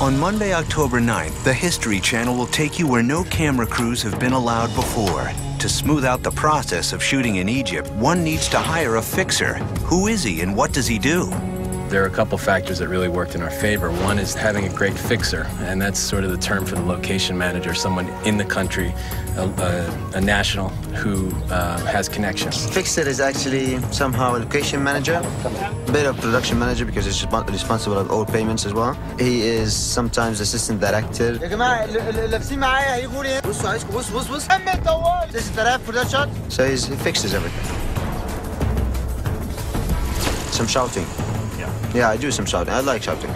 On Monday, October 9th, the History Channel will take you where no camera crews have been allowed before. To smooth out the process of shooting in Egypt, one needs to hire a fixer. Who is he and what does he do? There are a couple factors that really worked in our favor. One is having a great fixer, and that's sort of the term for the location manager, someone in the country, a, a, a national who uh, has connections. Fixer is actually somehow a location manager, a bit of production manager because he's responsible of all payments as well. He is sometimes assistant director. So he fixes everything. Some shouting. Yeah. Yeah, I do some shouting. I like shouting.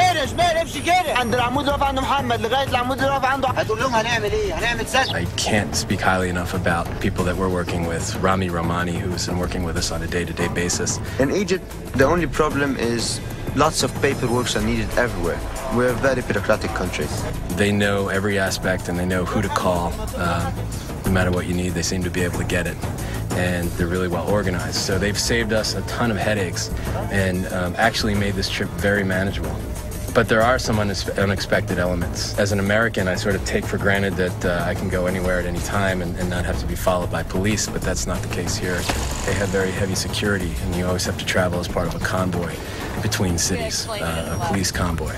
I can't speak highly enough about people that we're working with. Ramy Romany, who's been working with us on a day-to-day -day basis. In Egypt, the only problem is lots of paperwork are needed everywhere. We're a very bureaucratic country. They know every aspect and they know who to call. Uh, no matter what you need, they seem to be able to get it. And they're really well organized. So they've saved us a ton of headaches and um, actually made this trip very manageable. But there are some unexpected elements. As an American, I sort of take for granted that uh, I can go anywhere at any time and, and not have to be followed by police, but that's not the case here. They have very heavy security, and you always have to travel as part of a convoy between cities, uh, a police convoy.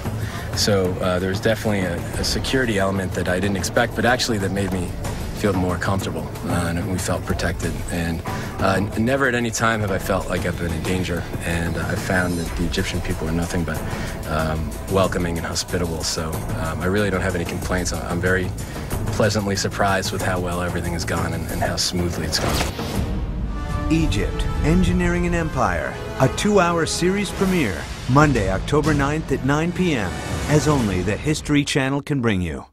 So uh, there's definitely a, a security element that I didn't expect, but actually that made me feel more comfortable, uh, and we felt protected. And uh, never at any time have I felt like I've been in danger. And uh, I've found that the Egyptian people are nothing but um, welcoming and hospitable. So um, I really don't have any complaints. I- I'm very pleasantly surprised with how well everything has gone and, and how smoothly it's gone. Egypt, Engineering an Empire, a two hour series premiere, Monday, October 9th at 9 p.m., as only the History Channel can bring you.